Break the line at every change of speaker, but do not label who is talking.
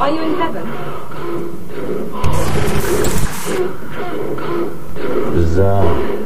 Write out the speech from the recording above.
Are you in heaven?
Bizarre.